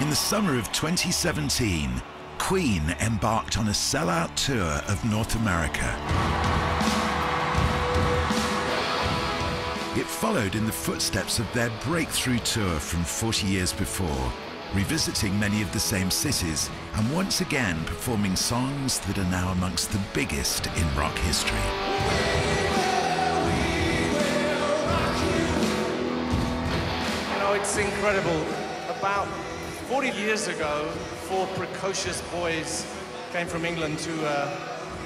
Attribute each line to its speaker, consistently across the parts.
Speaker 1: In the summer of 2017, Queen embarked on a sellout tour of North America. It followed in the footsteps of their breakthrough tour from 40 years before, revisiting many of the same cities and once again performing songs that are now amongst the biggest in rock history.
Speaker 2: It's incredible. About 40 years ago, four precocious boys came from England to, uh,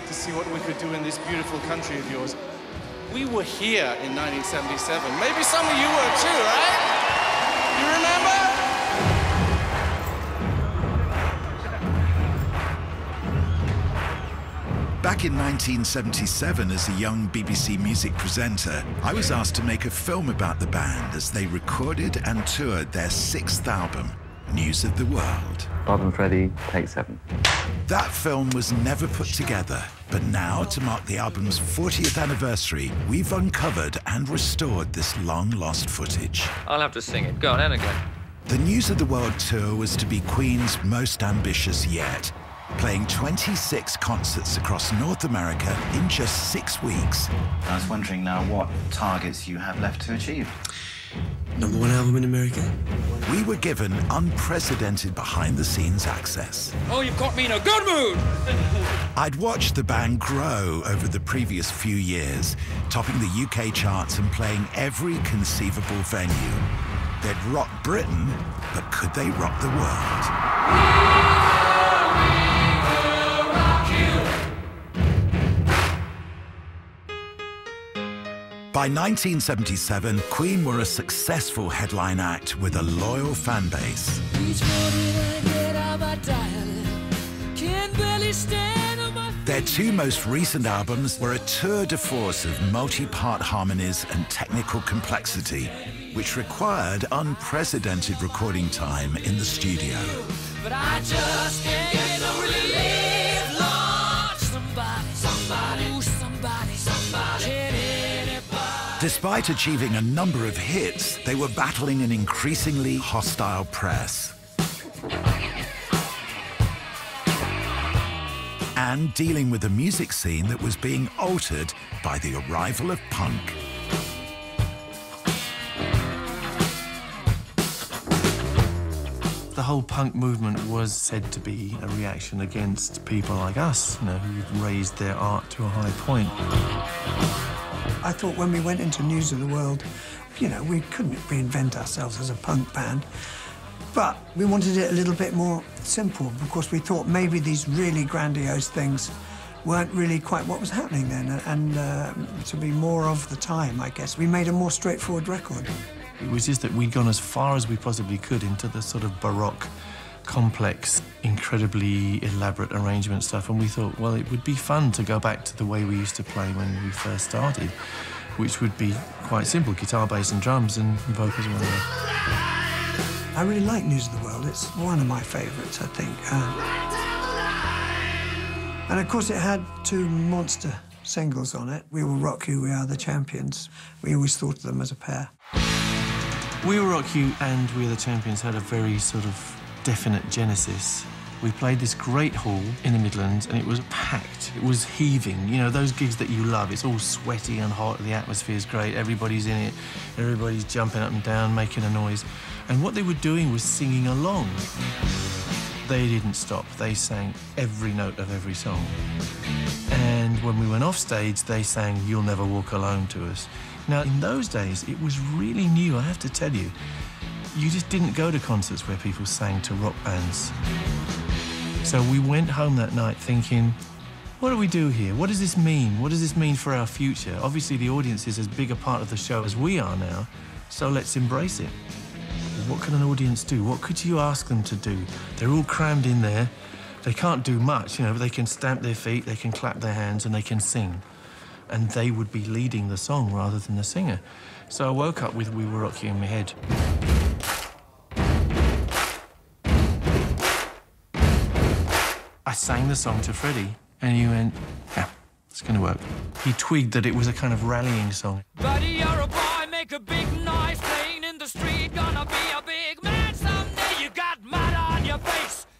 Speaker 2: to see what we could do in this beautiful country of yours. We were here in 1977. Maybe some of you were too, right? You remember?
Speaker 1: Back in 1977, as a young BBC music presenter, I was asked to make a film about the band as they recorded and toured their sixth album, News of the World.
Speaker 3: Bob and Freddie, take seven.
Speaker 1: That film was never put together, but now, to mark the album's 40th anniversary, we've uncovered and restored this long lost footage.
Speaker 4: I'll have to sing it. Go on, and again.
Speaker 1: The News of the World tour was to be Queen's most ambitious yet, playing 26 concerts across North America in just six weeks.
Speaker 5: I was wondering now what targets you have left to achieve.
Speaker 6: Number one album in America.
Speaker 1: We were given unprecedented behind the scenes access.
Speaker 4: Oh, you've got me in a good mood!
Speaker 1: I'd watched the band grow over the previous few years, topping the UK charts and playing every conceivable venue. They'd rock Britain, but could they rock the world? By 1977, Queen were a successful headline act with a loyal fan base. Their two most recent albums were a tour de force of multi-part harmonies and technical complexity, which required unprecedented recording time in the studio. Despite achieving a number of hits, they were battling an increasingly hostile press. And dealing with a music scene that was being altered by the arrival of punk.
Speaker 7: The whole punk movement was said to be a reaction against people like us, you know, who raised their art to a high point.
Speaker 8: I thought when we went into News of the World, you know, we couldn't reinvent ourselves as a punk band, but we wanted it a little bit more simple because we thought maybe these really grandiose things weren't really quite what was happening then, and uh, to be more of the time, I guess. We made a more straightforward record.
Speaker 7: It was just that we'd gone as far as we possibly could into the sort of baroque, complex, incredibly elaborate arrangement stuff, and we thought, well, it would be fun to go back to the way we used to play when we first started, which would be quite simple guitar, bass, and drums, and vocals and.
Speaker 8: I really like News of the World. It's one of my favourites, I think. Uh, and of course, it had two monster singles on it. We Will Rock You, We Are the Champions. We always thought of them as a pair.
Speaker 7: We Will Rock You and We Are the Champions had a very sort of definite genesis. We played this great hall in the Midlands and it was packed. It was heaving. You know, those gigs that you love, it's all sweaty and hot, the atmosphere's great, everybody's in it, everybody's jumping up and down, making a noise. And what they were doing was singing along. They didn't stop. They sang every note of every song. And when we went off stage, they sang You'll Never Walk Alone to us. Now, in those days, it was really new, I have to tell you. You just didn't go to concerts where people sang to rock bands. So we went home that night thinking, what do we do here? What does this mean? What does this mean for our future? Obviously, the audience is as big a part of the show as we are now, so let's embrace it. What can an audience do? What could you ask them to do? They're all crammed in there. They can't do much, you know, but they can stamp their feet, they can clap their hands, and they can sing and they would be leading the song rather than the singer. So I woke up with We Will Rock You in my head. I sang the song to Freddie, and he went, yeah, it's going to work. He twigged that it was a kind of rallying song.
Speaker 9: Buddy, you're a boy, make a big noise, playing in the street, gonna be a big man someday. You got mud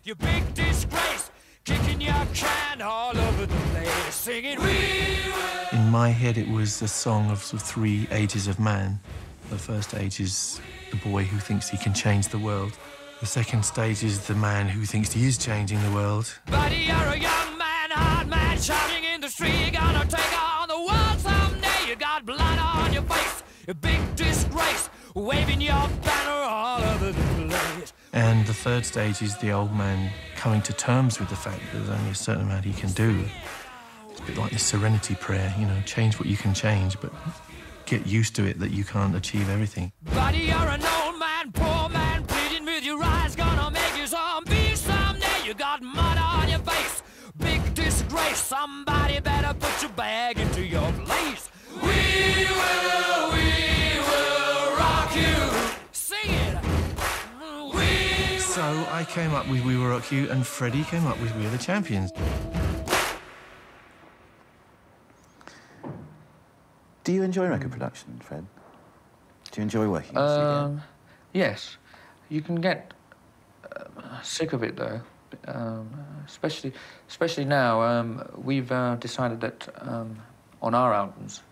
Speaker 9: You big disgrace, kicking your can all over the place, singing we will.
Speaker 7: In my head, it was a song of, sort of three ages of man. The first age is the boy who thinks he can change the world. The second stage is the man who thinks he is changing the world.
Speaker 9: Buddy, you're a young man, hard man, shouting in the street. You're gonna take on the world someday. You got blood on your face, a big disgrace, waving your banner all over the place.
Speaker 7: And the third stage is the old man coming to terms with the fact that there's only a certain amount he can do. It's a bit like the serenity prayer, you know, change what you can change, but get used to it that you can't achieve everything.
Speaker 9: Buddy, Somebody better put your bag into your place. We will, we will rock you. Sing it. We
Speaker 7: So I came up with We Will Rock You, and Freddie came up with We Are the Champions.
Speaker 5: Do you enjoy record production, Fred? Do you enjoy working in the studio?
Speaker 4: Um, yes, you can get uh, sick of it though, um, especially especially now. Um, we've uh, decided that um, on our albums,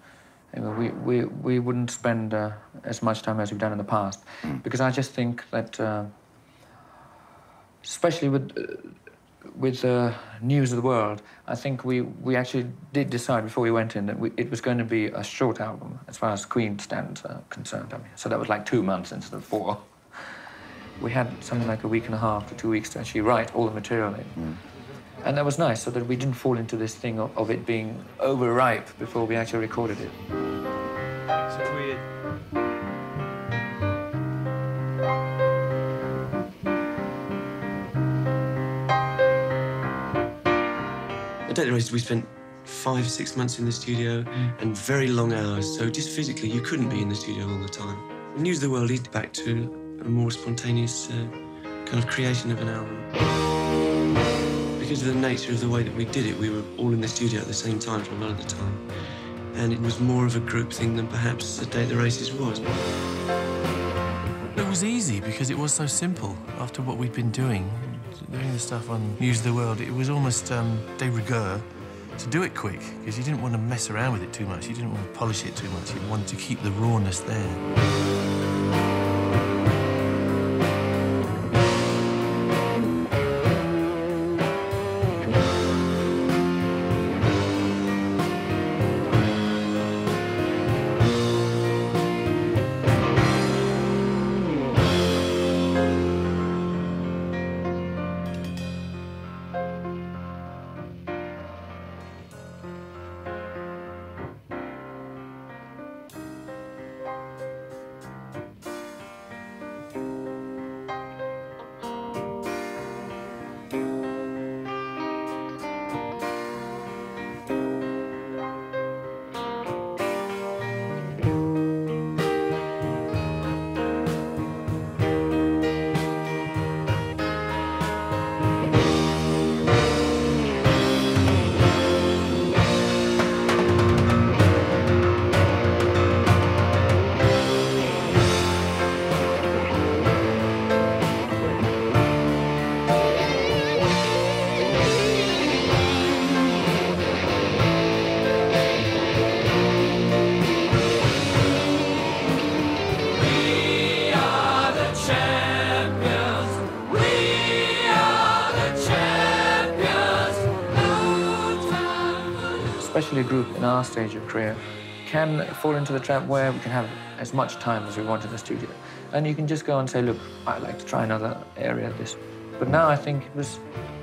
Speaker 4: we, we we wouldn't spend uh, as much time as we've done in the past, because I just think that, uh, especially with. Uh, with the news of the world, I think we, we actually did decide before we went in that we, it was going to be a short album as far as Queen stands uh, concerned. I mean, so that was like two months instead of four. We had something like a week and a half to two weeks to actually write all the material in. Mm. And that was nice, so that we didn't fall into this thing of, of it being overripe before we actually recorded it.
Speaker 6: So weird. I don't know, we spent five, six months in the studio mm. and very long hours, so just physically you couldn't be in the studio all the time. News of the World leads back to a more spontaneous uh, kind of creation of an album. Because of the nature of the way that we did it, we were all in the studio at the same time for a lot of the time. And it was more of a group thing than perhaps A Day the Races was.
Speaker 7: It was easy because it was so simple after what we'd been doing, doing the stuff on News of the World. It was almost um, de rigueur to do it quick because you didn't want to mess around with it too much. You didn't want to polish it too much. You wanted to keep the rawness there.
Speaker 4: Stage of career, can fall into the trap where we can have as much time as we want in the studio. And you can just go and say, look, I'd like to try another area of this. But now I think it was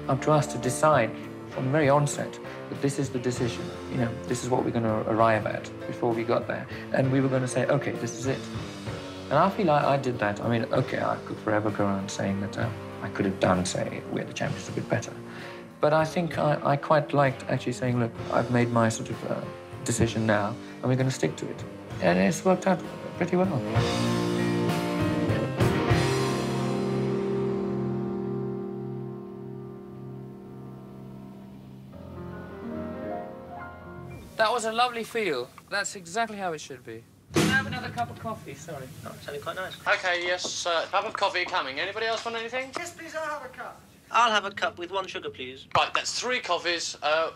Speaker 4: up to us to decide from the very onset that this is the decision. You know, this is what we're going to arrive at before we got there. And we were going to say, okay, this is it. And I feel like I did that. I mean, okay, I could forever go around saying that uh, I could have done, say, We're the Champions a bit better. But I think I, I quite liked actually saying, look, I've made my sort of uh, decision now, and we're going to stick to it. And it's worked out pretty well. That was a lovely feel. That's exactly how it should be. Can I have another cup of coffee? Sorry.
Speaker 6: Oh, it's only quite nice.
Speaker 10: Okay, yes, uh, cup of coffee coming. Anybody else want anything?
Speaker 8: Yes, please, I'll have a cup.
Speaker 10: I'll have a cup with one sugar, please.
Speaker 11: Right, that's three coffees uh,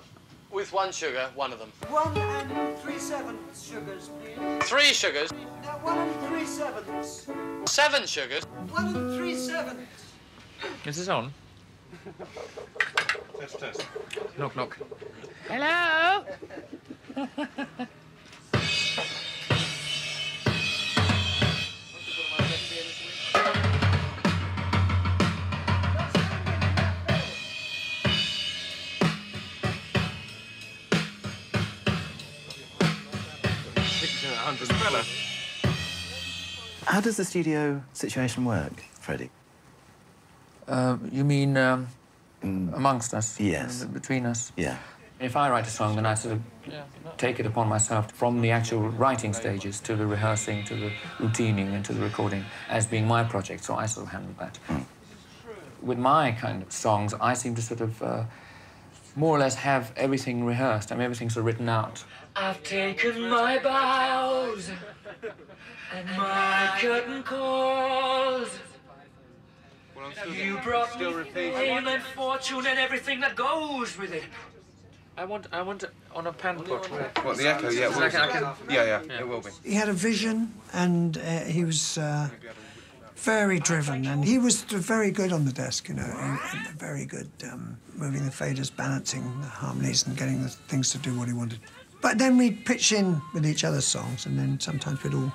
Speaker 11: with one sugar, one of them.
Speaker 8: One and three sevenths sugars, please.
Speaker 11: Three sugars,
Speaker 8: Now, one and three sevenths.
Speaker 11: seven sugars.
Speaker 8: One and three sevenths.
Speaker 4: Is this on?
Speaker 12: Test, test.
Speaker 4: Knock, knock.
Speaker 9: Hello?
Speaker 5: How does the studio situation work, Freddie?
Speaker 4: Uh, you mean um, amongst us?
Speaker 5: Yes.
Speaker 4: Uh, Between us?
Speaker 5: Yeah.
Speaker 4: If I write a song, then I sort of take it upon myself from the actual writing stages to the rehearsing to the routining and to the recording as being my project, so I sort of handle that. With my kind of songs, I seem to sort of uh, more or less have everything rehearsed. I mean, everything's sort of written out.
Speaker 9: I've taken my vows and my curtain calls. You brought me fame and fortune and everything that goes with it.
Speaker 4: I want, I want on a pan pot.
Speaker 12: What, the echo? Yeah,
Speaker 4: I can- I can-
Speaker 12: yeah, yeah,
Speaker 4: Yeah.
Speaker 12: it will be.
Speaker 8: He had a vision, and uh, he was uh, very driven, and he was very good on the desk. You know, and, and very good um, moving the faders, balancing the harmonies, and getting the things to do what he wanted. But then we'd pitch in with each other's songs, and then sometimes we'd all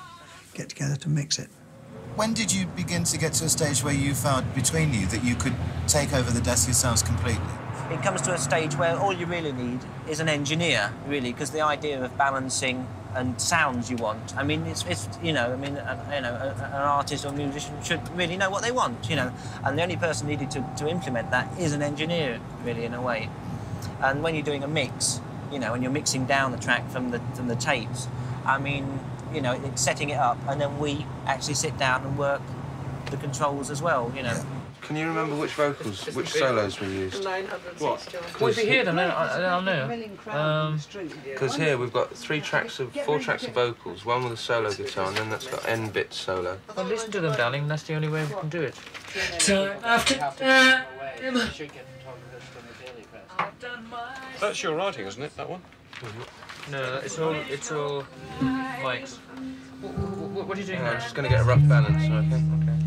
Speaker 8: get together to mix it.
Speaker 13: When did you begin to get to a stage where you felt between you that you could take over the desk yourselves completely?
Speaker 10: It comes to a stage where all you really need is an engineer, really, because the idea of balancing and sounds you want. I mean, it's, it's you know, I mean, uh, you know, a, an artist or musician should really know what they want, you know, and the only person needed to, to implement that is an engineer, really, in a way. And when you're doing a mix, you know, and you're mixing down the track from the from the tapes, I mean, you know, it's setting it up, and then we actually sit down and work the controls as well, you know.
Speaker 12: Can you remember which vocals, which solos we used?
Speaker 4: What? Well, if you hear them, then I- then I'll know. Um,
Speaker 12: Because here we've got three tracks of, four tracks of vocals, one with a solo guitar, and then that's got N bit solo.
Speaker 4: well, listen to them, darling. That's the only way we can do it.
Speaker 9: Time after time.
Speaker 12: That's your writing, isn't it, that one?
Speaker 4: No, it's all, it's all mics. What, what, what are you doing
Speaker 12: Yeah, I'm just going to get a rough balance, okay?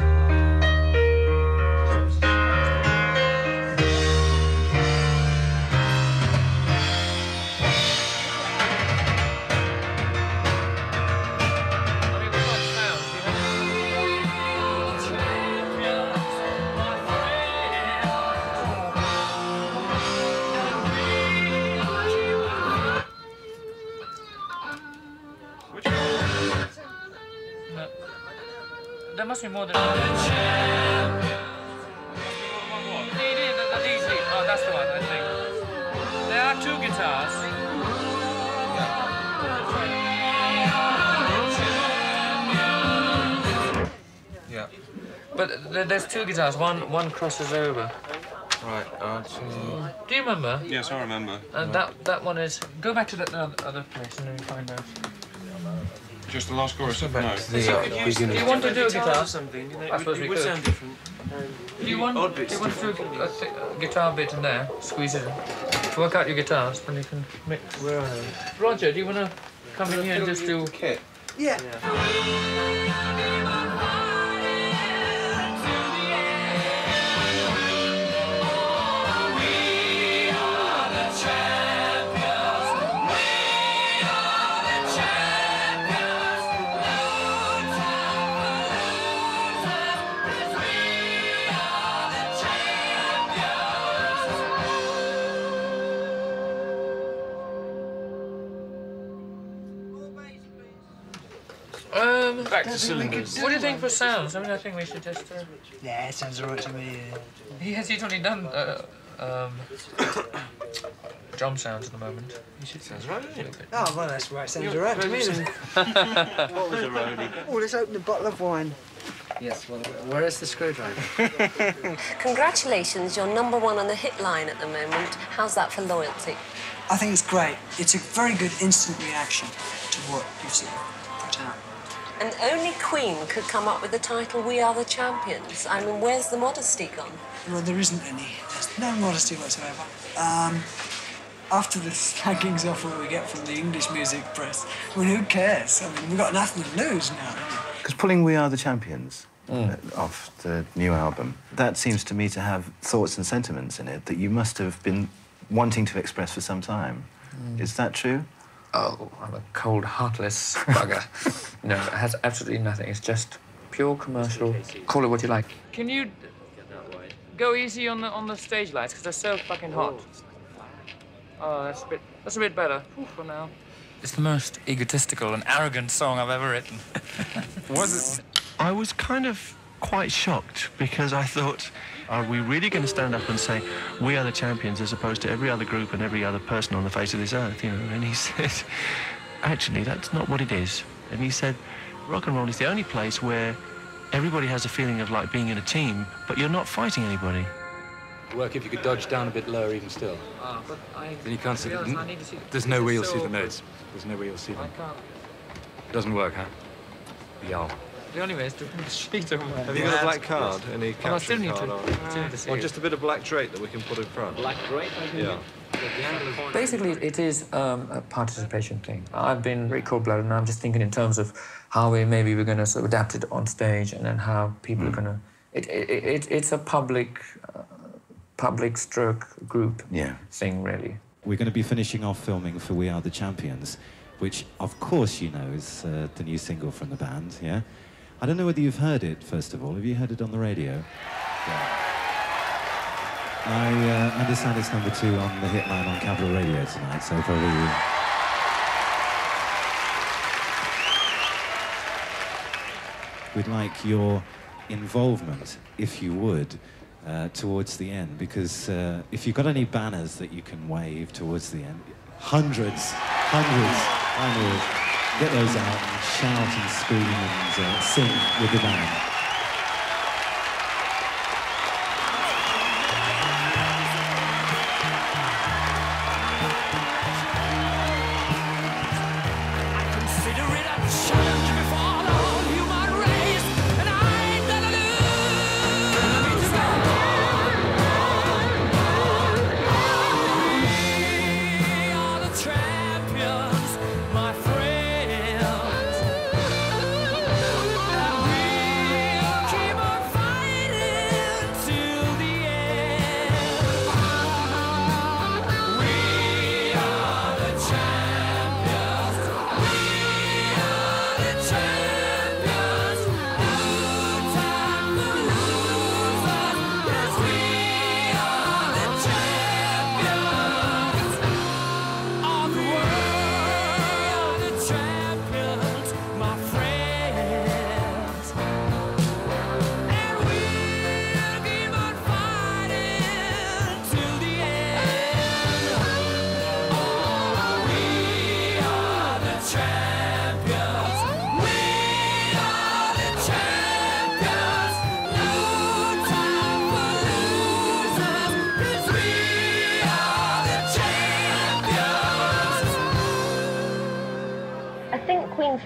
Speaker 4: Okay. No. Must be more than one. These lead. Oh, that's the one, I think. There are two guitars.
Speaker 12: Yeah.
Speaker 4: But there's two guitars. One one crosses over.
Speaker 12: Right, uh.
Speaker 4: Do you remember?
Speaker 12: Yes, I remember.
Speaker 4: And that that one is. Go back to that other other place and then find out.
Speaker 12: Just the last chorus? No.
Speaker 4: the, uh, beginning. Do you want to do a guitar?
Speaker 6: or something, you know,
Speaker 4: I suppose
Speaker 6: would-
Speaker 4: we
Speaker 6: would
Speaker 4: could.
Speaker 6: sound different.
Speaker 4: Do you want,
Speaker 6: Odd
Speaker 4: do
Speaker 6: bits
Speaker 4: you want to do a, a, a guitar bit in there? Squeeze it in. Work out your guitars, then you can mix.
Speaker 6: Where are they?
Speaker 4: Roger, do you want to come in here and just do...
Speaker 12: Kit.
Speaker 8: Yeah.
Speaker 4: Um,
Speaker 6: Back to cylinders.
Speaker 4: What do you think for sounds? I mean, I think we should just... Uh...
Speaker 8: Yeah, it sounds all right to me.
Speaker 4: He has, he's only done uh, um, drum sounds at the moment.
Speaker 6: Sounds right, doesn't it?
Speaker 8: Oh, well, that's right. Sounds all right to me. then.
Speaker 6: What was a roadie?
Speaker 8: Oh, let's open a bottle of wine.
Speaker 14: Yes, well, where is the screwdriver?
Speaker 15: Congratulations, you're number one on the hit line at the moment. How's that for loyalty?
Speaker 16: I think it's great. It's a very good instant reaction to what you've sort of put out.
Speaker 15: And only Queen could come up with the title We Are the Champions. I mean, where's the modesty gone?
Speaker 17: Well, there isn't any. There's no modesty whatsoever. Um, after the slaggings off what we get from the English music press, I mean, who cares? I mean, we've got nothing to lose now.
Speaker 5: Because pulling We Are the Champions uh, off the new album, that seems to me to have thoughts and sentiments in it that you must have been wanting to express for some time. Is that true?
Speaker 4: Oh, I'm a cold, heartless bugger. no, it has absolutely nothing. It's just pure commercial. Call it what you like. Can you go easy on the on the stage lights because they're so fucking hot? Oh. oh, that's a bit that's a bit better Whew, for now. It's the most egotistical and arrogant song I've ever written.
Speaker 7: Was it? I was kind of quite shocked because I thought, are we really going to stand up and say we are the champions as opposed to every other group and every other person on the face of this earth? You know? And he said, actually, that's not what it is. And he said, rock and roll is the only place where everybody has a feeling of like being in a team, but you're not fighting anybody.
Speaker 16: Work if you could dodge down a bit lower even still.
Speaker 4: Ah, but I.
Speaker 16: Then you can't see
Speaker 4: realize
Speaker 16: the.
Speaker 4: I need to see-
Speaker 16: There's no way you'll
Speaker 4: so
Speaker 16: see the
Speaker 4: awkward.
Speaker 16: notes. There's no way you'll see
Speaker 4: I
Speaker 16: them.
Speaker 4: can't.
Speaker 16: It doesn't work, huh? Yeah.
Speaker 4: The only way is to put the sheet over my
Speaker 18: Have you got a black card? Any
Speaker 4: Oh, I still need
Speaker 18: card
Speaker 4: to-
Speaker 18: or,
Speaker 4: still need to see
Speaker 18: or just a bit of black drape that we can put in front?
Speaker 16: Black drape?
Speaker 18: Yeah.
Speaker 4: Basically, it is um, a participation thing. I've been very cold-blooded, and I'm just thinking in terms of how we maybe we're going to sort of adapt it on stage, and then how people
Speaker 5: Hmm.
Speaker 4: are going to. It, it, it, it's a public, uh, public stroke group
Speaker 5: Yeah.
Speaker 4: thing, really.
Speaker 9: We're going to be finishing off filming for We Are the Champions, which, of course, you know is uh, the new single from the band, yeah? I don't know whether you've heard it, first of all. Have you heard it on the radio? I uh, understand it's number two on the hitline on Capital Radio tonight, so probably. We'd like your involvement, if you would, uh, towards the end, because uh, if you've got any banners that you can wave towards the end, hundreds, hundreds, know, get those out and shout and scream and uh, sing with the band.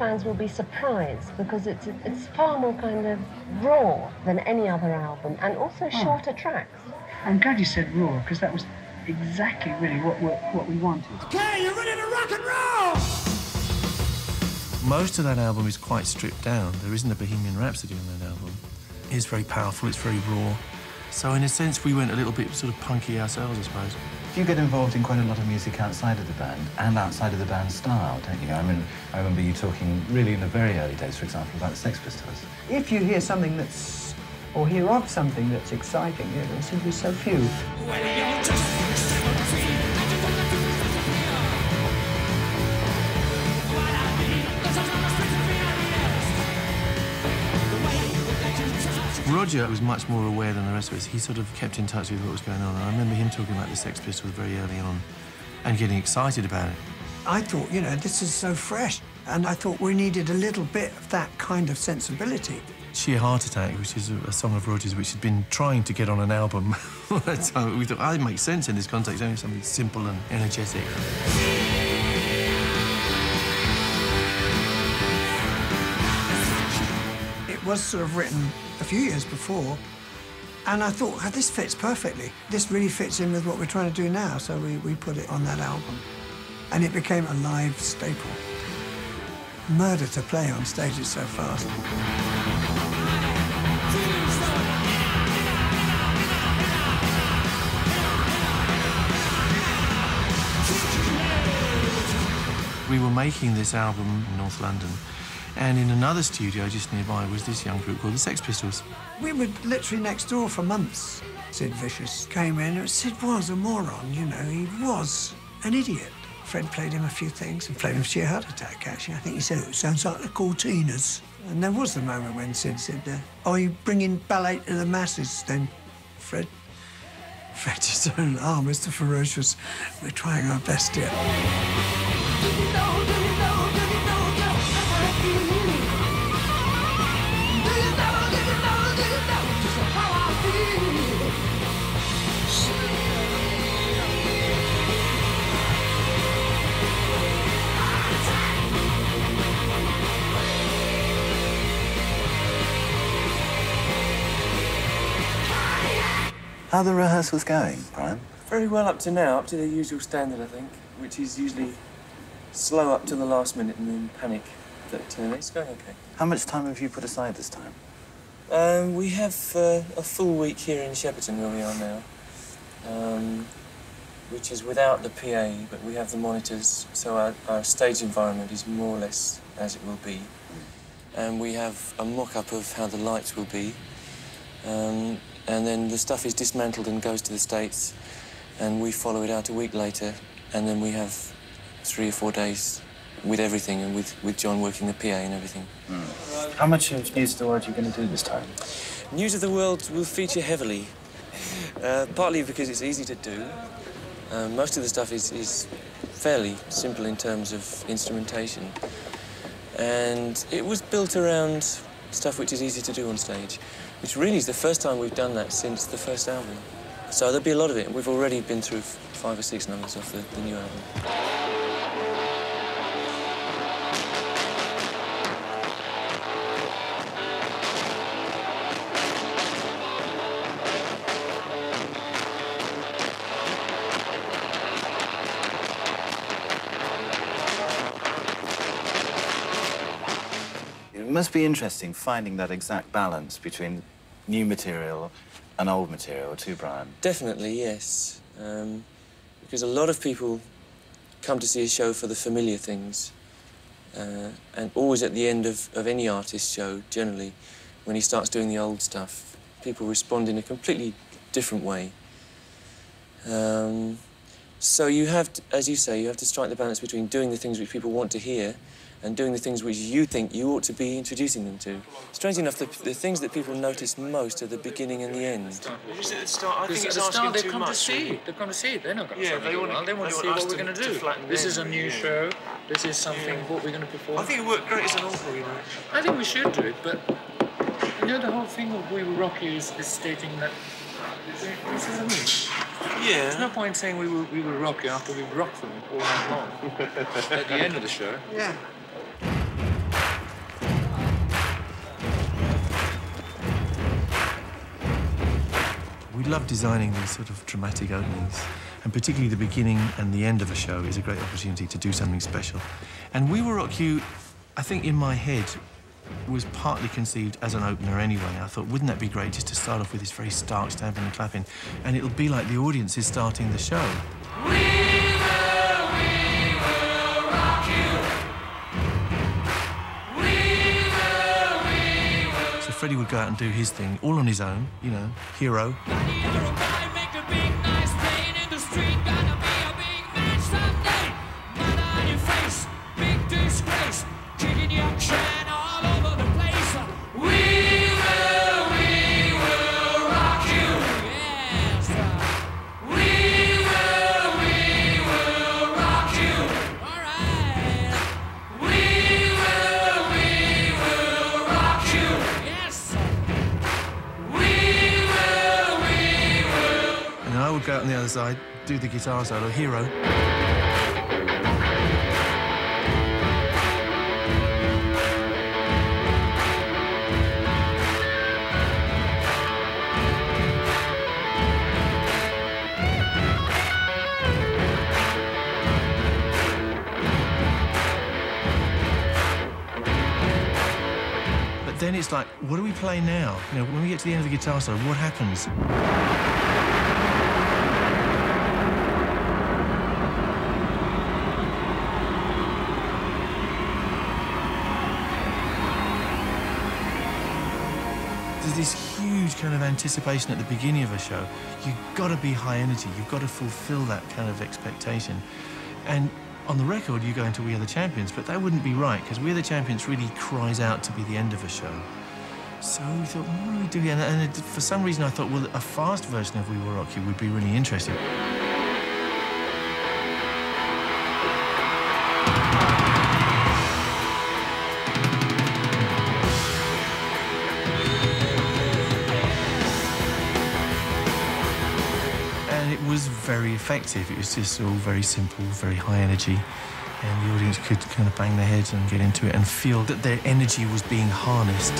Speaker 15: Fans will be surprised because it's it's far more kind of raw than any other album, and also hmm. shorter tracks.
Speaker 17: I'm glad you said raw, because that was exactly really what, what, what we wanted.
Speaker 19: Okay, you're ready to rock and roll?
Speaker 7: Most of that album is quite stripped down. There isn't a Bohemian Rhapsody on that album. It's very powerful, it's very raw. So in a sense, we went a little bit sort of punky ourselves, I suppose.
Speaker 5: You get involved in quite a lot of music outside of the band and outside of the band's style, don't you? I mean, I remember you talking really in the very early days, for example, about the Sex Pistols.
Speaker 17: If you hear something that's, or hear of something that's exciting, you know, there seem to be so few.
Speaker 7: Roger was much more aware than the rest of us. He sort of kept in touch with what was going on. And I remember him talking about the Sex Pistols very early on and getting excited about it.
Speaker 17: I thought, you know, this is so fresh. And I thought we needed a little bit of that kind of sensibility.
Speaker 7: Sheer Heart Attack, which is a, song of Roger's which had been trying to get on an album. we thought, oh, it makes sense in this context, only something simple and energetic.
Speaker 8: It was sort of written a few years before. And I thought, oh, this fits perfectly. This really fits in with what we're trying to do now. So we, we put it on that album. And it became a live staple. Murder to play on stage is so fast.
Speaker 7: We were making this album in North London, and in another studio just nearby was this young group called the Sex Pistols.
Speaker 8: We were literally next door for months. Sid Vicious came in, Sid was a moron, you know, he was an idiot. Fred played him a few things and played him sheer heart attack, actually. I think he said it sounds like the Cortinas. And there was the moment when Sid said, uh, Are you bringing ballet to the masses then, Fred? Fred just turned, Oh, Mr. Ferocious, we're trying our best here.
Speaker 5: How are the rehearsals going, Brian?
Speaker 6: Very well up to now, up to the usual standard, I think, which is usually slow up to the last minute and then panic. But uh, it's going okay.
Speaker 5: How much time have you put aside this time?
Speaker 6: Um, we have uh, a full week here in Shepperton where we are now, um, which is without the PA, but we have the monitors, so our, our stage environment is more or less as it will be. And we have a mock-up of how the lights will be. Um, and then the stuff is dismantled and goes to the States, and we follow it out a week later, and then we have three or four days with everything, and with, with John working the PA and everything.
Speaker 5: How much of News of the World are you going to do this time?
Speaker 6: News of the World will feature heavily, uh, partly because it's easy to do. Uh, most of the stuff is, is fairly simple in terms of instrumentation. And it was built around stuff which is easy to do on stage, which really is the first time we've done that since the first album. So there'll be a lot of it. We've already been through five or six numbers off the, the new album.
Speaker 5: It must be interesting finding that exact balance between new material and old material, too, Brian.
Speaker 6: Definitely, yes. Um, because a lot of people come to see a show for the familiar things. Uh, and always at the end of, of any artist show, generally, when he starts doing the old stuff, people respond in a completely different way. Um, so you have, to, as you say, you have to strike the balance between doing the things which people want to hear and doing the things which you think you ought to be introducing them to. Strangely enough, the, the things that people notice most are the beginning and the end.
Speaker 4: Because at the start, they come to see it. They come to see it. They're not going to
Speaker 6: Yeah,
Speaker 4: see
Speaker 6: they
Speaker 4: it.
Speaker 6: want-
Speaker 4: well. They want to see what we're going to
Speaker 6: to
Speaker 4: do. This is a new
Speaker 6: Yeah.
Speaker 4: show. This is something
Speaker 6: Yeah.
Speaker 4: what we're going to perform.
Speaker 6: I think it worked great as an encore, you know.
Speaker 4: I think we should do it, but you know the whole thing of We Will Rock You is, is stating that. this is a I mean?
Speaker 6: Yeah.
Speaker 4: There's no point saying we will, we will rock you after we've rocked them all night long. At the end of the show.
Speaker 8: Yeah.
Speaker 7: We love designing these sort of dramatic openings, and particularly the beginning and the end of a show is a great opportunity to do something special. And We Will Rock You, I think in my head, was partly conceived as an opener anyway. I thought, wouldn't that be great just to start off with this very stark stamping and clapping, and it'll be like the audience is starting the show. Freddie would go out and do his thing, all on his own, you know, hero. do the guitar solo, Hero.
Speaker 9: then it's like, what do we play now? You know, when we get to the end of the guitar solo, what happens? Huge kind of anticipation at the beginning of a show. You've got to be high energy. You've got to fulfill that kind of expectation. And on the record, you go into We Are the Champions, but that wouldn't be right because We Are the Champions really cries out to be the end of a show. So we thought, what do we do? And, and it, for some reason, I thought, well, a fast version of We Will Rock You would be really interesting. Effective. It was just all very simple, very high energy. And the audience could kind of bang their heads and get into it and feel that their energy was being harnessed.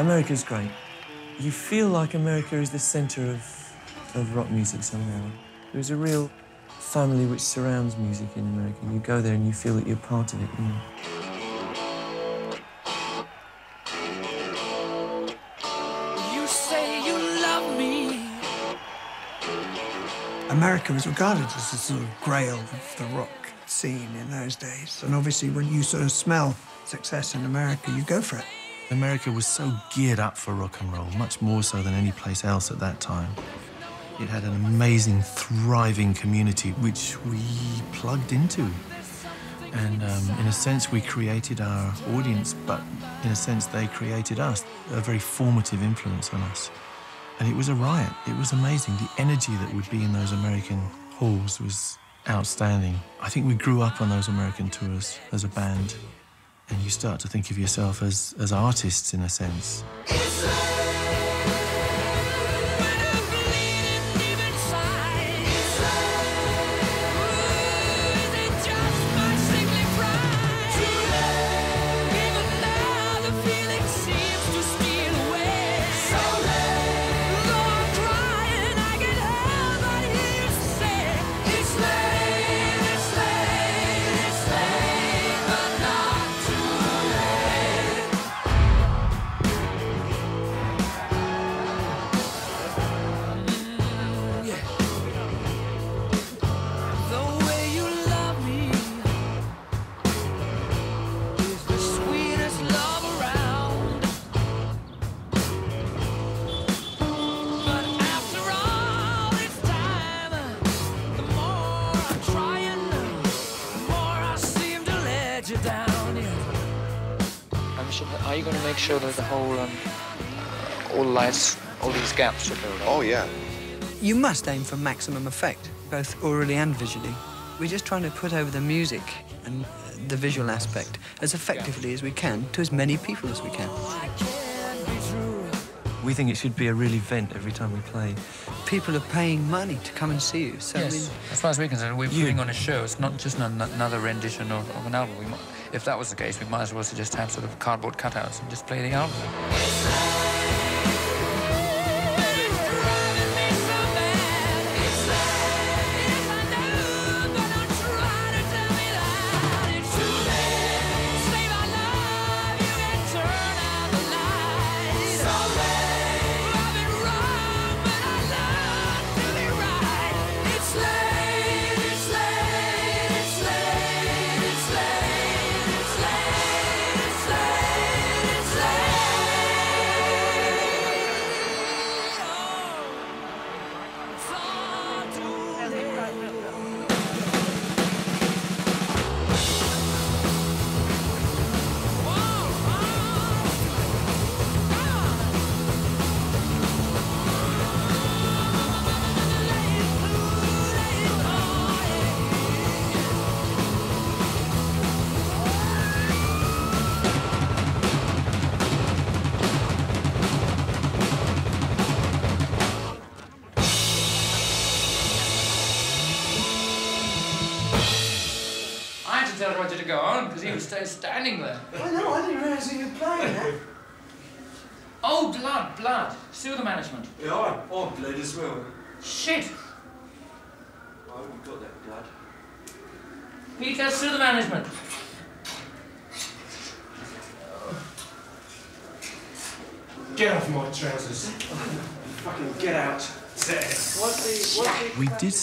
Speaker 9: America's great. You feel like America is the centre of, of rock music somehow. There's a real family which surrounds music in America. You go there and you feel that you're part of it. You know?
Speaker 20: You say you love me.
Speaker 8: America was regarded as the sort of grail of the rock scene in those days. And obviously, when you sort of smell success in America, you go for it.
Speaker 9: America was so geared up for rock and roll, much more so than any place else at that time. It had an amazing, thriving community which we plugged into. And um, in a sense, we created our audience, but in a sense, they created us, a very formative influence on us. And it was a riot. It was amazing. The energy that would be in those American halls was outstanding. I think we grew up on those American tours as a band, and you start to think of yourself as, as artists in a sense.
Speaker 21: Yeah.
Speaker 17: You must aim for maximum effect, both orally and visually. We're just trying to put over the music and uh, the visual aspect as effectively as we can to as many people as we can.
Speaker 6: We think it should be a real event every time we play.
Speaker 17: People are paying money to come and see you, so I
Speaker 4: yes,
Speaker 17: mean,
Speaker 4: as far as we're concerned, we're putting on a show. It's not just an, another rendition of, of an album. We might, if that was the case, we might as well just have sort of cardboard cutouts and just play the album.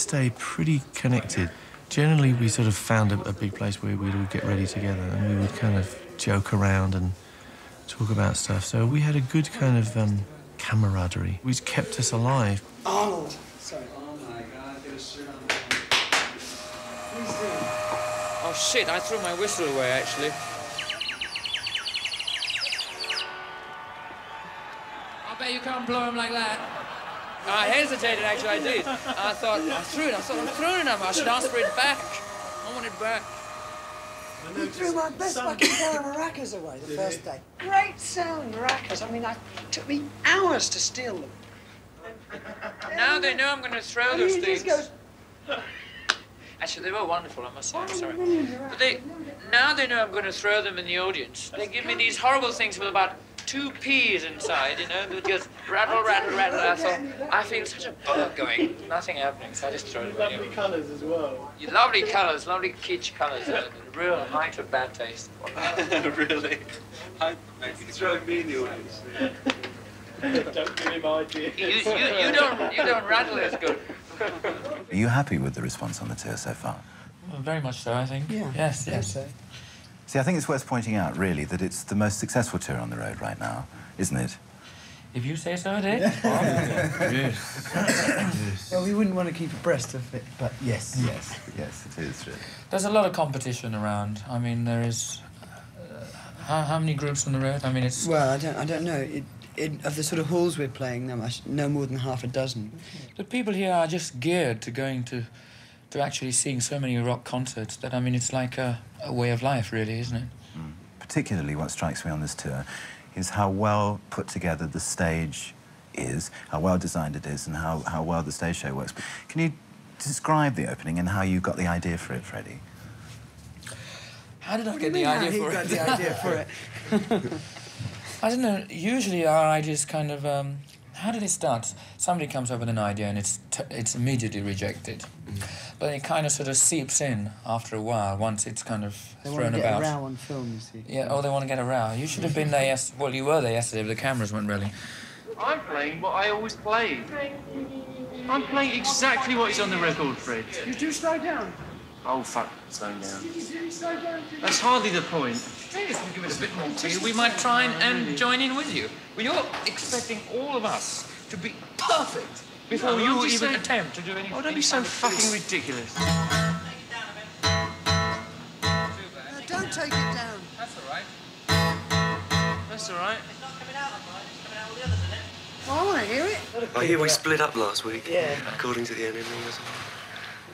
Speaker 7: Stay pretty connected. Generally, we sort of found a, a big place where we'd all get ready together and we would kind of joke around and talk about stuff. So we had a good kind of um, camaraderie, which kept us alive.
Speaker 8: Arnold. Sorry.
Speaker 4: oh my god Oh shit, I threw my whistle away actually. I bet you can't blow him like that. I hesitated actually, I did. I thought, I threw it, I thought I'm throwing it, I should ask for it back. I want it back.
Speaker 8: You threw my best fucking pair of maracas away the first day. Great sound maracas. I mean, I, it took me hours to steal them.
Speaker 4: Now they know I'm going to throw
Speaker 8: And
Speaker 4: those things.
Speaker 8: goes,
Speaker 4: Actually, they were wonderful, I must say. I'm sorry. But they, now they know I'm going to throw them in the audience. They give me these horrible things with about two peas inside, you know, that just rattle, rattle, rattle. I thought, I feel such a bug going. Nothing happening, so I just throw it in the
Speaker 18: Lovely colours as well.
Speaker 4: You lovely colours, lovely kitsch colours. uh, real height of bad taste.
Speaker 18: really? I, you throw me in the audience. Don't give him ideas.
Speaker 4: You, you, you, don't, you don't rattle as good.
Speaker 5: Are you happy with the response on the tour so far?
Speaker 4: Well, very much so, I think.
Speaker 8: Yeah.
Speaker 4: Yes, yes.
Speaker 5: See, I think it's worth pointing out, really, that it's the most successful tour on the road right now, isn't it?
Speaker 4: If you say so, it is. yes.
Speaker 17: Well, we wouldn't want to keep abreast of it, but yes.
Speaker 5: Yes, yes, it is really.
Speaker 4: There's a lot of competition around. I mean, there is. Uh, how, how many groups on the road? I mean, it's.
Speaker 17: Well, I don't, I don't know. It, it, of the sort of halls we're playing, no, much, no more than half a dozen.
Speaker 4: The people here are just geared to going to, to actually seeing so many rock concerts that I mean, it's like a, a way of life, really, isn't it?
Speaker 5: Particularly what strikes me on this tour is how well put together the stage is, how well designed it is, and how, how well the stage show works. Can you describe the opening and how you got the idea for it, Freddie?
Speaker 4: How did I get the idea for it?
Speaker 17: the idea for it?
Speaker 4: I don't know. Usually, our ideas kind of. Um, how did it start? Somebody comes up with an idea and it's t- it's immediately rejected, but it kind of sort of seeps in after a while. Once it's kind of
Speaker 17: They want
Speaker 4: thrown
Speaker 17: to get
Speaker 4: about.
Speaker 17: a row on film, you see.
Speaker 4: Yeah. Oh, they want to get a row. You should have been there yes. Well, you were there yesterday, but the cameras weren't really.
Speaker 2: I'm playing what I always play. I'm playing exactly what is on the record, Fred.
Speaker 8: You do slow down.
Speaker 2: Oh, fuck, slow down.
Speaker 8: Slow down.
Speaker 2: That's hardly the point.
Speaker 4: Hey, if we give it a bit more to you, we might try and, and join in with you. Well, you're expecting all of us to be perfect before
Speaker 2: No,
Speaker 4: you even
Speaker 2: saying-
Speaker 4: attempt to do anything.
Speaker 2: Oh, don't be so fucking ridiculous.
Speaker 8: No, don't take it down.
Speaker 4: That's all right.
Speaker 6: That's all right.
Speaker 2: It's not coming out, it's coming out all the others, isn't it?
Speaker 17: Well, I want to hear it.
Speaker 6: I hear we split up last week.
Speaker 17: Yeah.
Speaker 6: According to the enemy or something.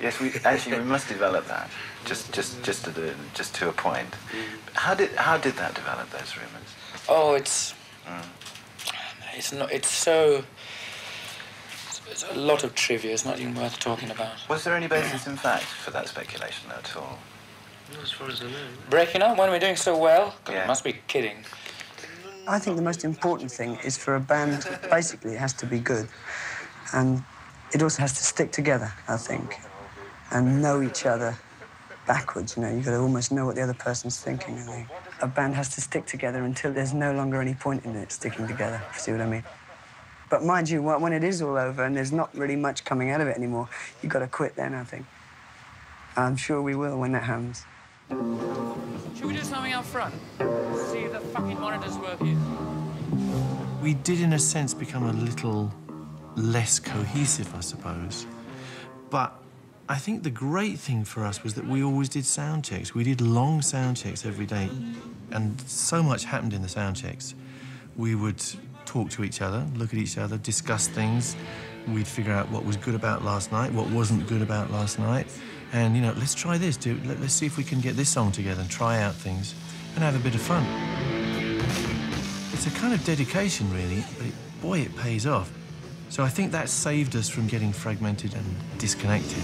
Speaker 5: Yes, we actually we must develop that. Just just just to the just to a point. Mm. How did how did that develop? Those rumours.
Speaker 4: Oh, it's mm. it's not. It's so. It's a lot of trivia. It's not even worth talking about.
Speaker 5: Was there any basis in fact for that speculation at all?
Speaker 6: Not as far as I know.
Speaker 4: Breaking up when we're doing so well? God,
Speaker 5: Yeah.
Speaker 4: You must be kidding.
Speaker 17: I think the most important thing is for a band, basically, it has to be good. And it also has to stick together, I think, and know each other backwards. You know, you've got to almost know what the other person's thinking. I think. A band has to stick together until there's no longer any point in it sticking together, if you see what I mean. But mind you, when it is all over and there's not really much coming out of it anymore, you've got to quit then, I think. I'm sure we will when that happens.
Speaker 4: Should we do something out front? See if the fucking monitors work here.
Speaker 7: We did, in a sense, become a little less cohesive, I suppose. But I think the great thing for us was that we always did sound checks. We did long sound checks every day, and so much happened in the sound checks. We would talk to each other, look at each other, discuss things. We'd figure out what was good about last night, what wasn't good about last night, and you know, let's try this. Do let, let's see if we can get this song together and try out things, and have a bit of fun. It's a kind of dedication, really, but it, boy, it pays off. So I think that saved us from getting fragmented and disconnected.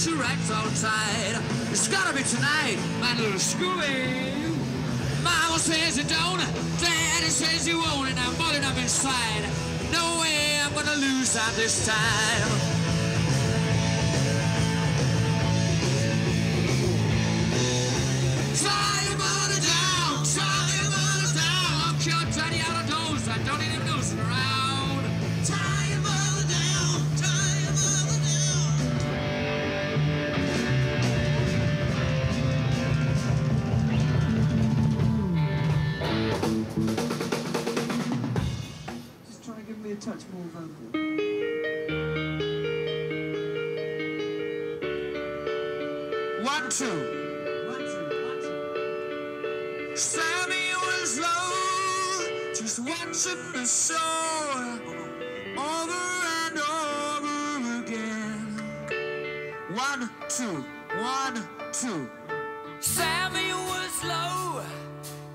Speaker 9: Your acts all tight. It's gotta be tonight, my little Scooby. Mama says you don't, Daddy says you won't, and I'm mulling up inside. No way I'm gonna lose out this time.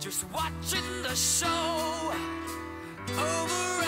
Speaker 17: Just
Speaker 9: watching the show over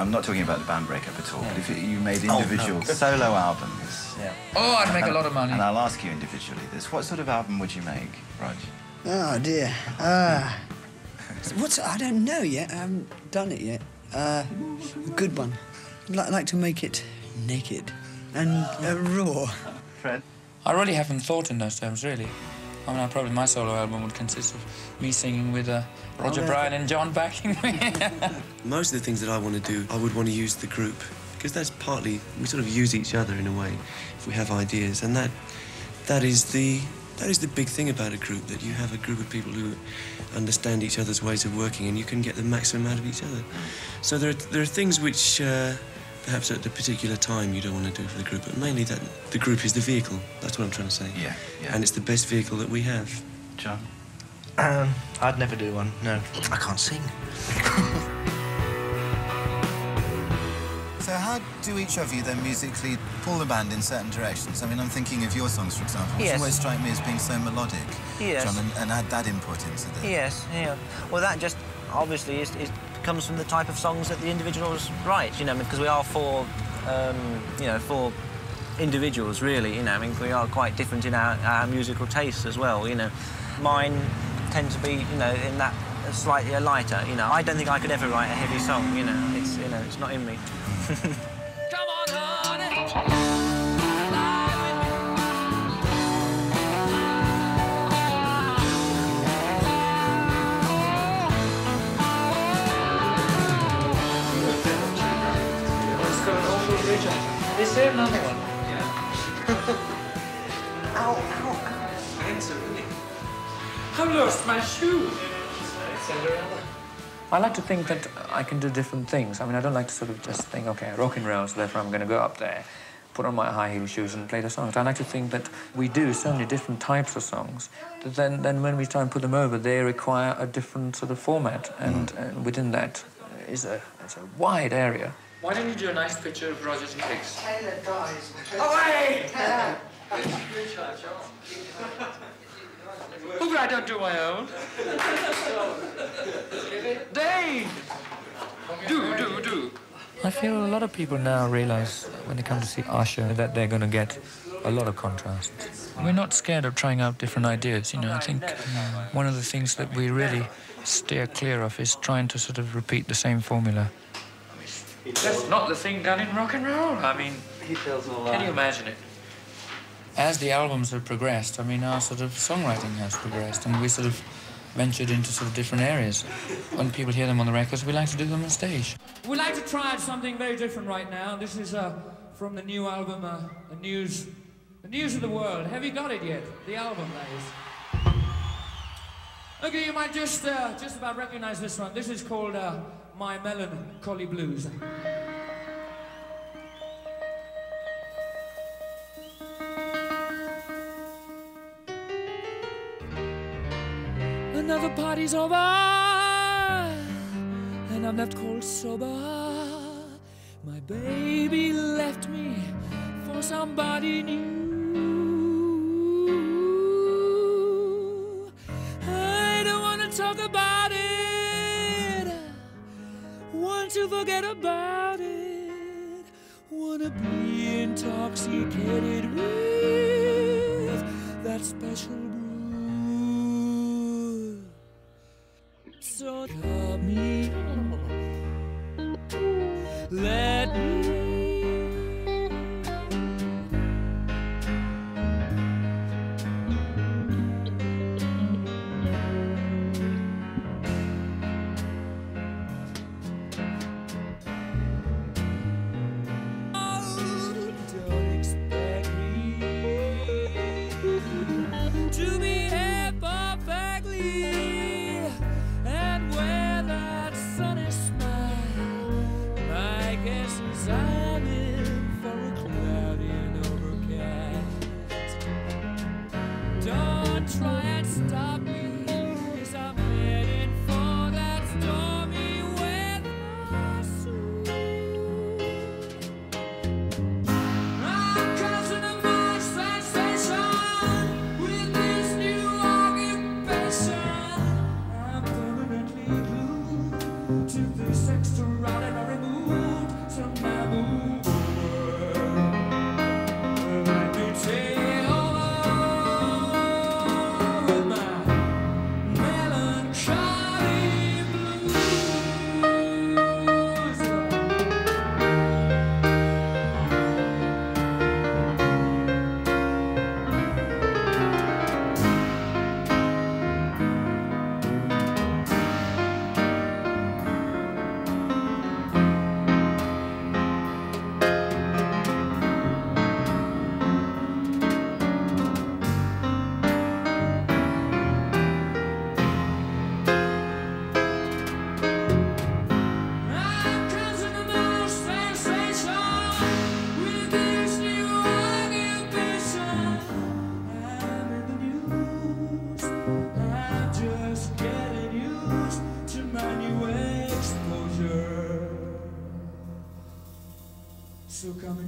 Speaker 5: I'm not talking about the band breakup at all, but if you made
Speaker 4: Oh, no.
Speaker 5: individual solo albums.
Speaker 4: Yeah. Oh, I'd make a lot of money.
Speaker 5: And I'll ask you individually this: What sort of album would you make, Rog?
Speaker 17: Oh dear. Uh, what's I don't know yet. I haven't done it yet. Uh, a good one. I'd li- like to make it naked and uh, raw.
Speaker 5: Fred.
Speaker 4: I really haven't thought in those terms, really. I mean, probably my solo album would consist of me singing with uh, Roger
Speaker 6: Oh.
Speaker 4: Brian and John backing me.
Speaker 6: Most of the things that I want to do, I would want to use the group because that's partly we sort of use each other in a way if we have ideas, and that that is the that is the big thing about a group that you have a group of people who understand each other's ways of working, and you can get the maximum out of each other. So there are, there are things which. Uh, Perhaps at the particular time you don't want to do for the group, but mainly that the group is the vehicle. That's what I'm trying to say.
Speaker 5: Yeah, yeah.
Speaker 6: And it's the best vehicle that we have.
Speaker 5: John?
Speaker 21: Um, I'd never do one. No, I can't sing.
Speaker 13: So how how do each of you then musically pull the band in certain directions? I mean, I'm thinking of your songs, for example, which
Speaker 10: Yes.
Speaker 13: always strike me as being so melodic,
Speaker 10: Yes.
Speaker 13: John, and, and add that input into the...
Speaker 10: Yes, yeah. Well, that just obviously is, is comes from the type of songs that the individuals write. You know, because we are four, um, you know, four individuals really. You know, I mean, we are quite different in our, our musical tastes as well. You know, mine tend to be, you know, in that slightly lighter. You know, I don't think I could ever write a heavy song. You know, it's you know, it's not in me.
Speaker 4: Is there another one?
Speaker 18: Ow, ow, ow. Thanks, really.
Speaker 4: I lost my shoe. Cinderella. I like to think that I can do different things. I mean, I don't like to sort of just think, okay, rock and roll, so therefore I'm going to go up there, put on my high heel shoes and play the songs. I like to think that we do so many different types of songs that then, then when we try and put them over, they require a different sort of format, and, mm. and within that is a, is a wide area. Why don't you do a nice picture of Rogers and Hicks? Away! Hope I don't do my own. Dave! Do, do, do. I feel a lot of people now realize when they come to see our show that they're going to get a lot of contrast. We're not scared of trying out different ideas, you know. I think one of the things that we really steer clear of is trying to sort of repeat the same formula. That's not the thing done in rock and roll. I mean,
Speaker 6: He tells all
Speaker 4: can you imagine it? As the albums have progressed, I mean, our sort of songwriting has progressed, and we sort of ventured into sort of different areas. When people hear them on the records, we like to do them on stage.
Speaker 9: We'd like to try something very different right now. This is uh, from the new album, uh, the news, the news of the world. Have you got it yet? The album, that is. Okay, you might just uh, just about recognize this one. This is called uh, My Melancholy Blues. Another party's over, and I'm left cold sober. My baby left me for somebody new. To forget about it. Wanna be intoxicated with that special brew. So tell me, let me. Don't try and stop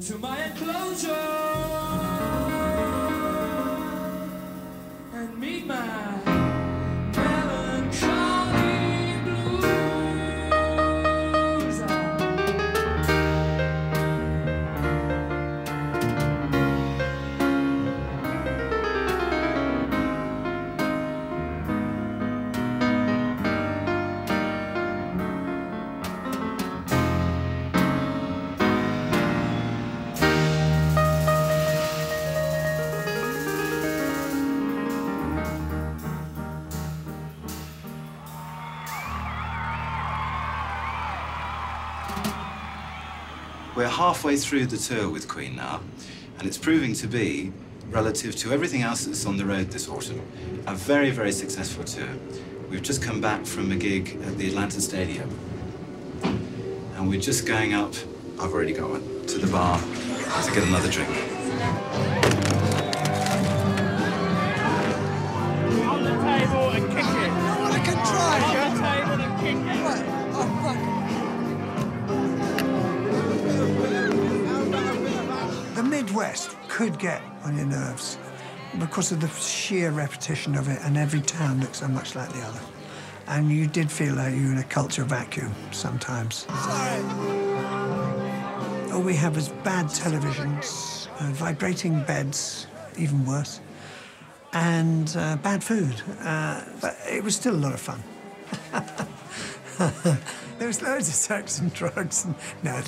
Speaker 9: to my
Speaker 22: enclosure.
Speaker 5: We're halfway through the tour with Queen now, and it's proving to be, relative to everything else that's on the road this autumn, a very, very successful tour. We've just come back from a gig at the Atlanta Stadium, and we're just going up, I've already got one, to the bar to get another drink.
Speaker 9: Could get on your nerves because of the sheer repetition of it, and every town looks so much like the other. And you did feel like you were in a culture vacuum sometimes. All we have is bad televisions, uh, vibrating beds, even worse, and uh, bad food. Uh, but it was still a lot of fun. there was loads of sex and drugs. And, no,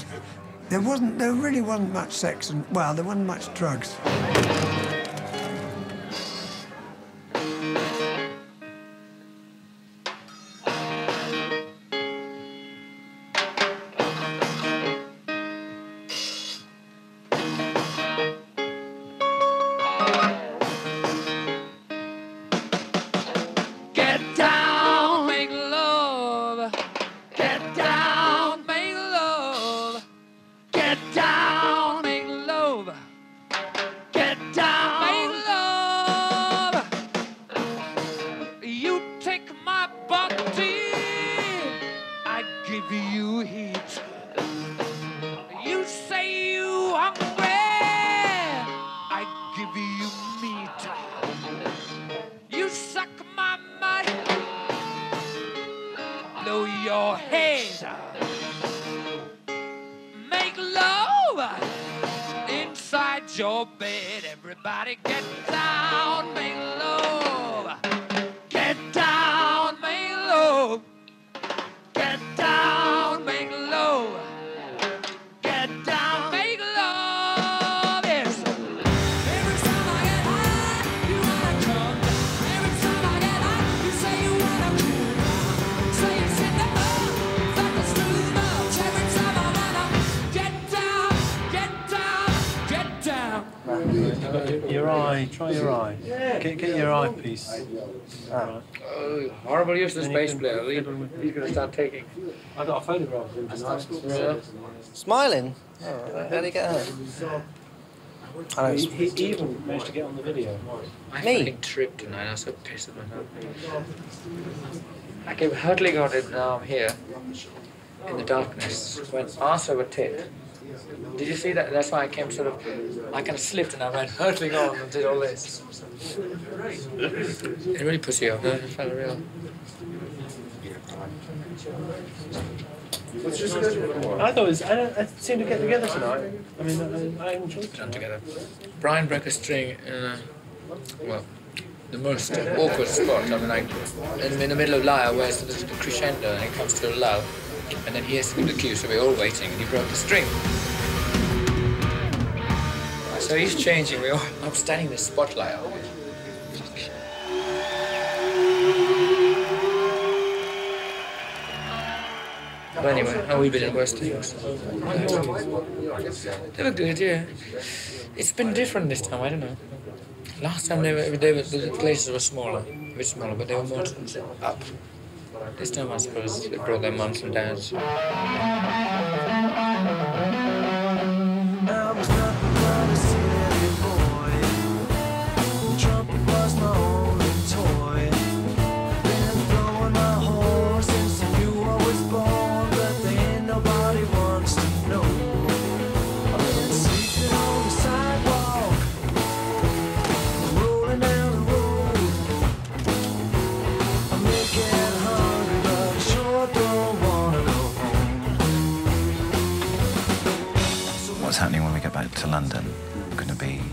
Speaker 9: there wasn't. There really wasn't much sex and well, there wasn't much drugs.
Speaker 4: Start taking.
Speaker 18: I got a photograph of him tonight.
Speaker 4: Yeah.
Speaker 10: Smiling? Oh, how did he get hurt? I know,
Speaker 18: He,
Speaker 10: it's-
Speaker 18: he even managed to get on the video.
Speaker 4: I
Speaker 10: Me?
Speaker 4: fucking tripped tonight. I was so pissed at myself. I came hurtling on it now I'm here in the darkness when arse over tit. Did you see that? That's why I came sort of. I kind of slipped and I went hurtling on and did all this. It really puts you off. It felt real.
Speaker 18: I thought it was, I, don't, I seemed to get together tonight. I mean, I, I enjoyed it.
Speaker 4: Done together. Brian broke a string in a, well, the most awkward spot. I mean, like in, in the middle of Liar, where it's the crescendo and it comes to a low, and then he has to give the cue, so we're all waiting, and he broke the string. So he's changing. We're all, I'm standing in the spotlight. But anyway, we've been in worse things. They were good, yeah. It's been different this time, I don't know. Last time they were, they were, the places were smaller, a bit smaller, but they were more up. This time I suppose they brought their mums and dads.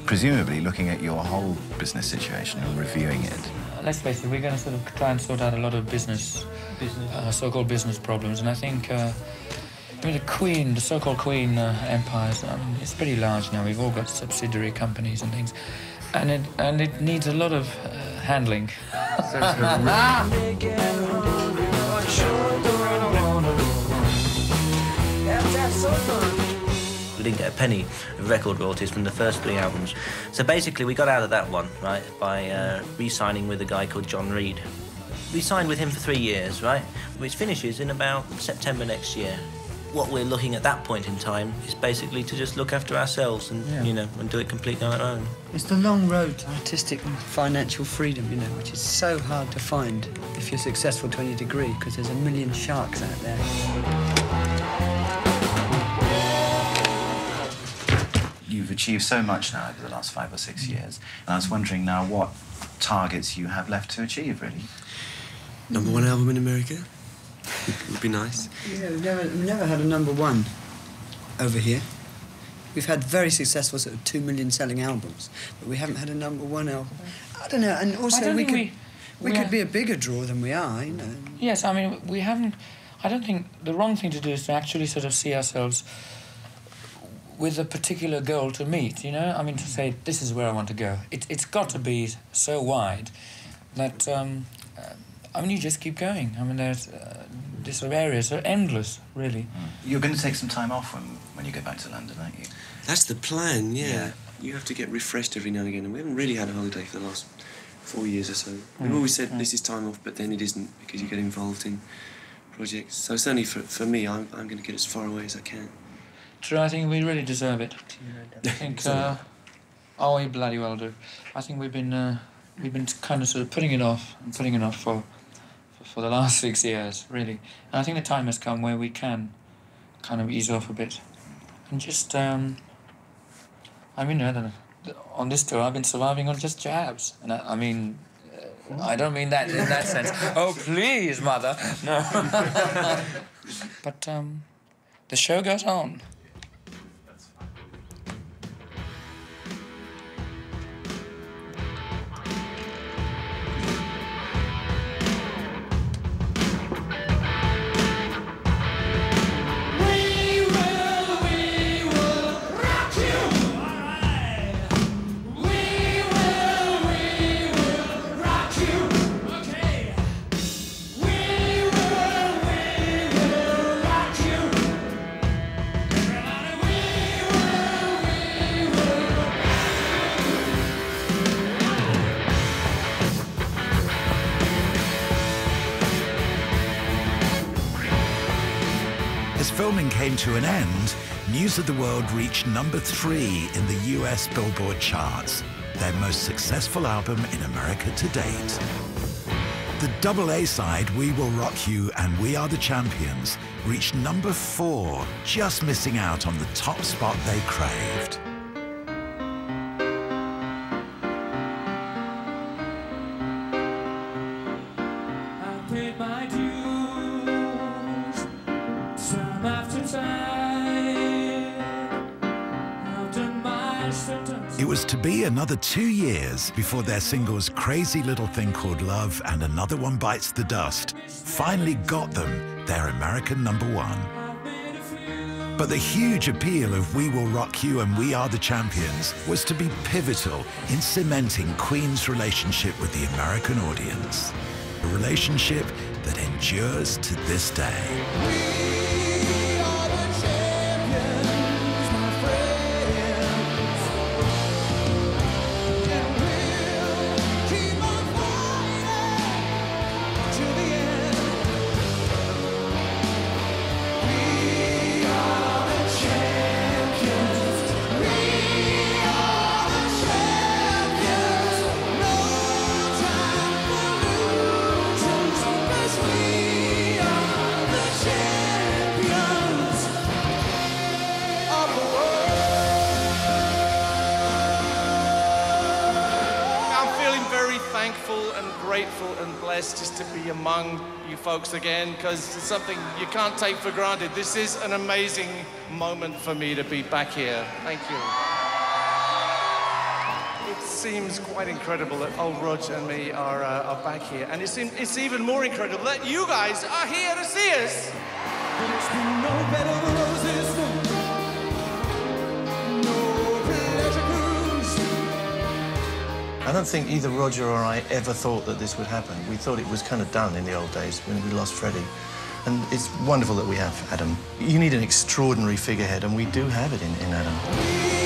Speaker 5: Presumably looking at your whole business situation and reviewing it.
Speaker 4: let's face it, we're going to sort of try and sort out a lot of business, uh, so-called business problems, and I think. Uh, I mean, the Queen, the so-called Queen uh, empires, um, it's pretty large now. We've all got subsidiary companies and things, and it and it needs a lot of uh, handling.
Speaker 10: We didn't get a penny of record royalties from the first three albums. So basically, we got out of that one, right, by uh, re signing with a guy called John Reid. We signed with him for three years, right, which finishes in about September next year. What we're looking at that point in time is basically to just look after ourselves and,
Speaker 17: Yeah.
Speaker 10: you know, and do it completely on our own.
Speaker 17: It's the long road to artistic and financial freedom, you know, which is so hard to find if you're successful to any degree, because there's a million sharks out there.
Speaker 5: You've achieved so much now over the last five or six years, and I was wondering now what targets you have left to achieve, really.
Speaker 6: Number one album in America would be nice.
Speaker 17: Yeah, we've never, we've never had a number one over here. We've had very successful sort of two million selling albums, but we haven't had a number one album. I don't know, and also we could
Speaker 4: we-
Speaker 17: we,
Speaker 4: we
Speaker 17: could
Speaker 4: are-
Speaker 17: be a bigger draw than we are, you know.
Speaker 4: Yes, I mean, we haven't. I don't think the wrong thing to do is to actually sort of see ourselves with a particular goal to meet, you know? I mean, to say, this is where I want to go. It, it's got to be so wide that, um, uh, I mean, you just keep going. I mean, there's. Uh, these sort of areas are endless, really.
Speaker 5: You're going to take some time off when, when you go back to London, aren't you?
Speaker 6: That's the plan, yeah.
Speaker 5: Yeah.
Speaker 6: You have to get refreshed every now and again, and we haven't really had a holiday for the last four years or so. We've
Speaker 4: Mm.
Speaker 6: always said this is time off, but then it isn't because you get involved in projects. So certainly for, for me, I'm, I'm going to get as far away as I can.
Speaker 4: True, I think we really deserve it. I think, uh, oh, we bloody well do. I think we've been, uh, we've been kind of sort of putting it off and putting it off for, for, for the last six years, really. And I think the time has come where we can kind of ease off a bit and just, um, I mean, I don't know. On this tour, I've been surviving on just jabs, and I, I mean. uh, I don't mean that in that sense. Oh, please, mother. No. but um, the show goes on.
Speaker 1: Filming came to an end, News of the World reached number three in the US Billboard charts, their most successful album in America to date. The double A side, We Will Rock You and We Are the Champions, reached number four, just missing out on the top spot they craved. Another two years before their singles Crazy Little Thing Called Love and Another One Bites the Dust finally got them their American number one. But the huge appeal of We Will Rock You and We Are the Champions was to be pivotal in cementing Queen's relationship with the American audience. A relationship that endures to this day.
Speaker 2: Just to be among you folks again because it's something you can't take for granted. This is an amazing moment for me to be back here. Thank you. It seems quite incredible that old Rog and me are, uh, are back here. And it seems, it's even more incredible that you guys are here to see us.
Speaker 7: I don't think either Roger or I ever thought that this would happen. We thought it was kind of done in the old days when we lost Freddie. And it's wonderful that we have Adam. You need an extraordinary figurehead, and we do have it in, in Adam.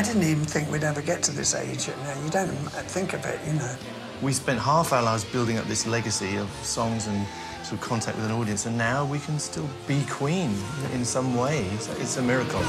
Speaker 8: I didn't even think we'd ever get to this age. You, know, you don't think of it, you know.
Speaker 7: We spent half our lives building up this legacy of songs and sort of contact with an audience, and now we can still be Queen in some way. It's, it's a miracle.